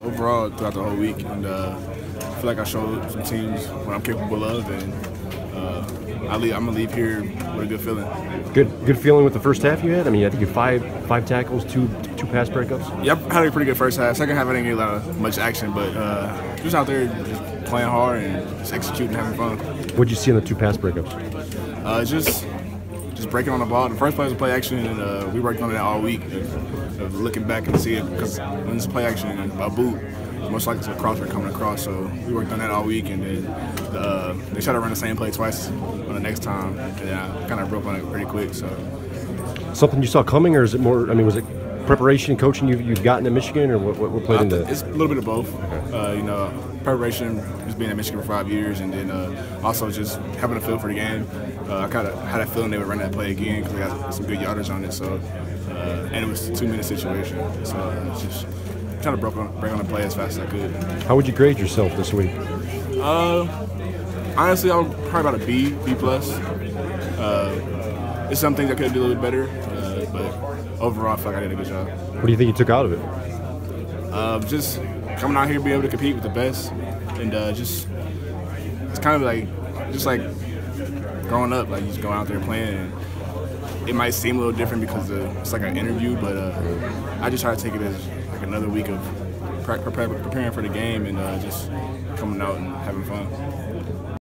Overall, throughout the whole week, and uh, I feel like I showed some teams what I'm capable of, and uh, I leave, I'm gonna leave here with a good feeling. Good, good feeling with the first half you had. I mean, I think you had five, five tackles, two, two pass breakups. Yep, I had a pretty good first half. Second half, I didn't get a lot of much action, but uh, just out there just playing hard and just executing, having fun. What'd you see in the two pass breakups? Uh, just just breaking on the ball. The first play was play action, and uh, we worked on it all week. Of looking back and see it because when it's play action and boot, most likely it's a crosser coming across. So we worked on that all week, and then uh, they tried to run the same play twice on the next time, and I kind of broke on it pretty quick. So Something you saw coming, or is it more? I mean, was it preparation, coaching you've, you've gotten at Michigan, or what, what, what played Uh, into? It's a little bit of both. Uh, you know, preparation, just being at Michigan for five years, and then uh, also just having a feel for the game. Uh, I kind of had a feeling they would run that play again because they got some good yardage on it. So, uh, and it was a two-minute situation. So uh, it's just trying to break on, break on the play as fast as I could. How would you grade yourself this week? Uh, honestly, I'm probably about a B, B plus. Uh, there's some things I could do a little bit better, but overall, I feel like I did a good job. What do you think you took out of it? Uh, just coming out here, being able to compete with the best, and uh, just it's kind of like just like growing up, like you just go out there playing. And it might seem a little different because it's like an interview, but uh, I just try to take it as like another week of preparing for the game and uh, just coming out and having fun.